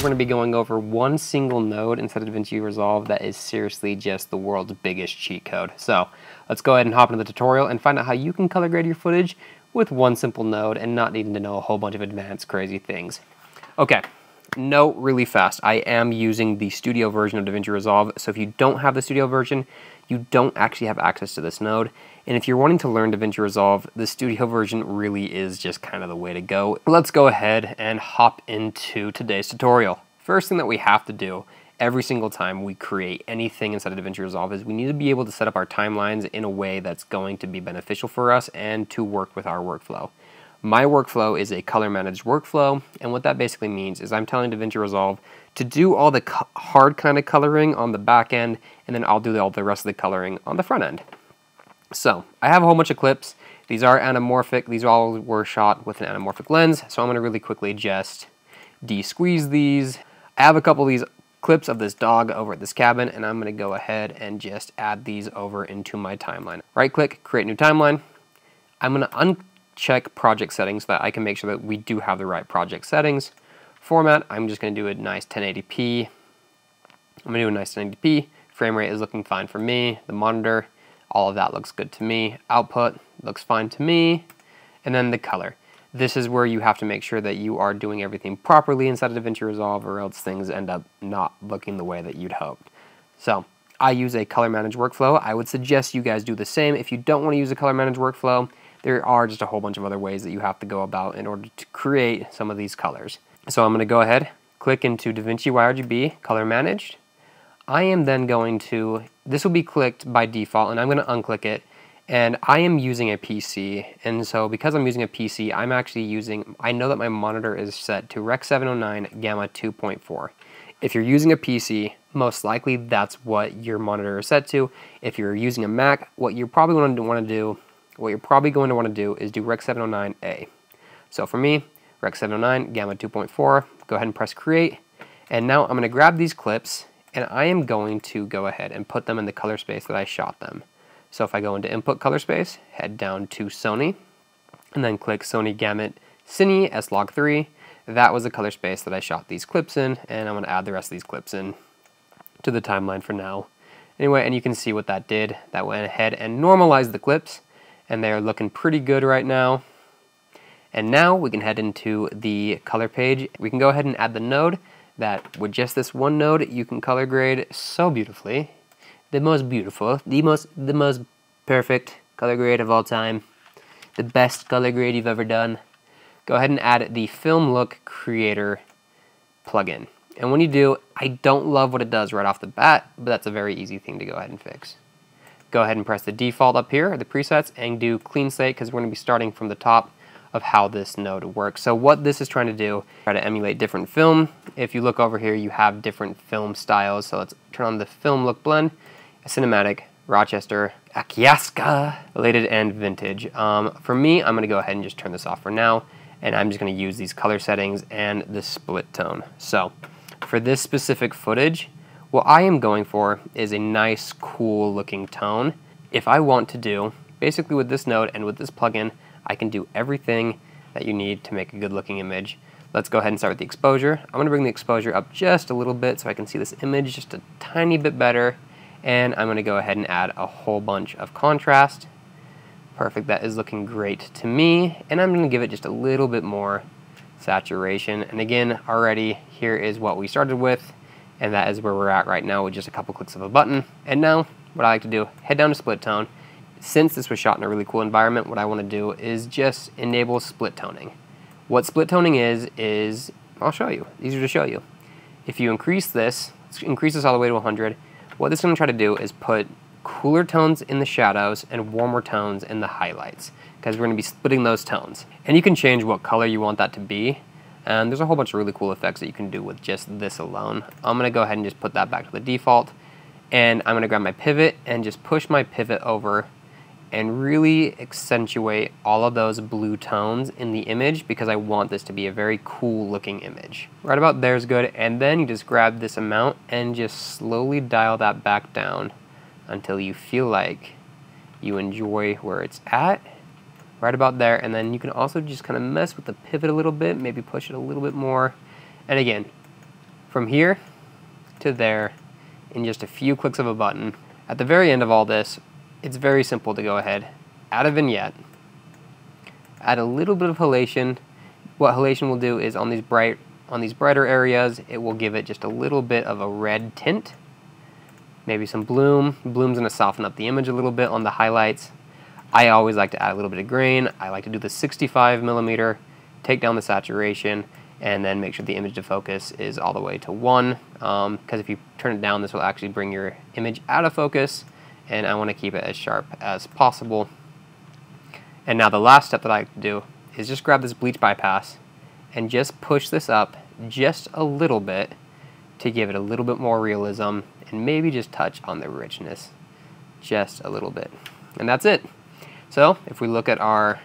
we're going to be going over one single node inside of DaVinci Resolve that is seriously just the world's biggest cheat code. So let's go ahead and hop into the tutorial and find out how you can color grade your footage with one simple node and not needing to know a whole bunch of advanced crazy things. Okay, note really fast, I am using the studio version of DaVinci Resolve, so if you don't have the studio version, you don't actually have access to this node. And if you're wanting to learn DaVinci Resolve, the studio version really is just kind of the way to go. Let's go ahead and hop into today's tutorial. First thing that we have to do every single time we create anything inside of DaVinci Resolve is we need to be able to set up our timelines in a way that's going to be beneficial for us and to work with our workflow. My workflow is a color managed workflow, and what that basically means is I'm telling DaVinci Resolve to do all the hard kind of coloring on the back end, and then I'll do all the rest of the coloring on the front end. So, I have a whole bunch of clips. These are anamorphic. These all were shot with an anamorphic lens, so I'm going to really quickly just de-squeeze these. I have a couple of these clips of this dog over at this cabin, and I'm going to go ahead and just add these over into my timeline. Right click, create new timeline. I'm going to check project settings so that I can make sure that we do have the right project settings. Format, I'm just going to do a nice 1080p. I'm to do a nice 1080p. Frame rate is looking fine for me. The monitor, all of that looks good to me. Output looks fine to me. And then the color. This is where you have to make sure that you are doing everything properly inside of DaVinci Resolve or else things end up not looking the way that you'd hoped. So I use a color managed workflow. I would suggest you guys do the same. If you don't want to use a color managed workflow, there are just a whole bunch of other ways that you have to go about in order to create some of these colors. So I'm going to go ahead, click into DaVinci YRGB, color managed. I am then going to, this will be clicked by default and I'm going to unclick it. And I am using a PC, and so because I'm using a PC, I'm actually using, I know that my monitor is set to Rec 709 Gamma 2.4. If you're using a PC, most likely that's what your monitor is set to. If you're using a Mac, what you're probably going to want to do what you're probably going to want to do is do Rec 709A. So for me, Rec 709, Gamma 2.4, go ahead and press create. And now I'm going to grab these clips and I am going to go ahead and put them in the color space that I shot them. So if I go into input color space, head down to Sony, and then click Sony Gamut Cine S-Log3. That was the color space that I shot these clips in, and I'm going to add the rest of these clips in to the timeline for now. Anyway, and you can see what that did. That went ahead and normalized the clips and they're looking pretty good right now. And now we can head into the color page. We can go ahead and add the node that with just this one node you can color grade so beautifully. The most beautiful, the most the most perfect color grade of all time. The best color grade you've ever done. Go ahead and add the Film Look Creator plugin. And when you do, I don't love what it does right off the bat, but that's a very easy thing to go ahead and fix go ahead and press the default up here, the presets, and do clean slate because we're going to be starting from the top of how this node works. So what this is trying to do, try to emulate different film. If you look over here, you have different film styles. So let's turn on the film look blend, cinematic, Rochester, Akiaska, related, and vintage. Um, for me, I'm going to go ahead and just turn this off for now, and I'm just going to use these color settings and the split tone. So for this specific footage, what I am going for is a nice, cool looking tone. If I want to do, basically with this node and with this plugin, I can do everything that you need to make a good looking image. Let's go ahead and start with the exposure. I'm to bring the exposure up just a little bit so I can see this image just a tiny bit better. And I'm going to go ahead and add a whole bunch of contrast. Perfect, that is looking great to me. And I'm going to give it just a little bit more saturation. And again, already here is what we started with and that is where we're at right now with just a couple clicks of a button. And now, what I like to do, head down to split tone. Since this was shot in a really cool environment, what I want to do is just enable split toning. What split toning is, is, I'll show you, easier to show you. If you increase this, increase this all the way to 100, what this is going to try to do is put cooler tones in the shadows and warmer tones in the highlights because we're going to be splitting those tones. And you can change what color you want that to be and there's a whole bunch of really cool effects that you can do with just this alone. I'm to go ahead and just put that back to the default. And I'm to grab my pivot and just push my pivot over and really accentuate all of those blue tones in the image because I want this to be a very cool looking image. Right about there is good and then you just grab this amount and just slowly dial that back down until you feel like you enjoy where it's at right about there. And then you can also just kind of mess with the pivot a little bit, maybe push it a little bit more. And again, from here to there in just a few clicks of a button. At the very end of all this, it's very simple to go ahead, add a vignette, add a little bit of halation. What halation will do is on these bright on these brighter areas, it will give it just a little bit of a red tint. Maybe some bloom. Bloom's gonna soften up the image a little bit on the highlights. I always like to add a little bit of grain. I like to do the 65 millimeter, take down the saturation, and then make sure the image to focus is all the way to one. Because um, if you turn it down, this will actually bring your image out of focus, and I want to keep it as sharp as possible. And now the last step that I like to do is just grab this bleach bypass and just push this up just a little bit to give it a little bit more realism and maybe just touch on the richness just a little bit. And that's it. So if we look at our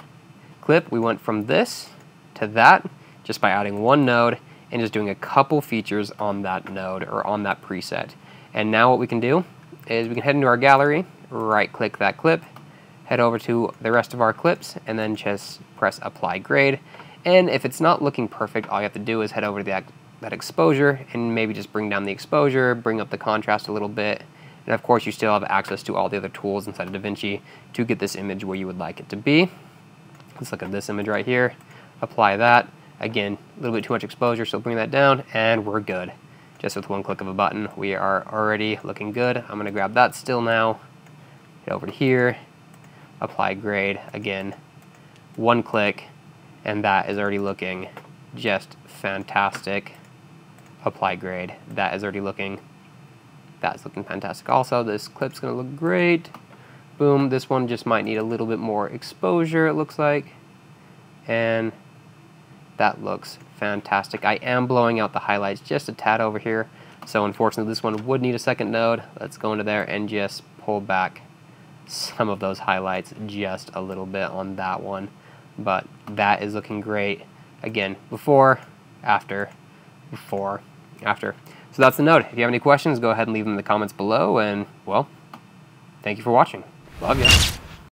clip, we went from this to that just by adding one node and just doing a couple features on that node or on that preset. And now what we can do is we can head into our gallery, right click that clip, head over to the rest of our clips, and then just press apply grade. And if it's not looking perfect, all you have to do is head over to that, that exposure and maybe just bring down the exposure, bring up the contrast a little bit. And of course, you still have access to all the other tools inside of DaVinci to get this image where you would like it to be. Let's look at this image right here, apply that. Again, a little bit too much exposure, so bring that down, and we're good. Just with one click of a button, we are already looking good. I'm gonna grab that still now, Head over to here, apply grade, again, one click, and that is already looking just fantastic. Apply grade, that is already looking, that's looking fantastic. Also, this clip's gonna look great. Boom, this one just might need a little bit more exposure, it looks like. And that looks fantastic. I am blowing out the highlights just a tad over here. So unfortunately this one would need a second node. Let's go into there and just pull back some of those highlights just a little bit on that one. But that is looking great. Again, before, after, before, after. So that's the note. If you have any questions, go ahead and leave them in the comments below. And, well, thank you for watching. Love you.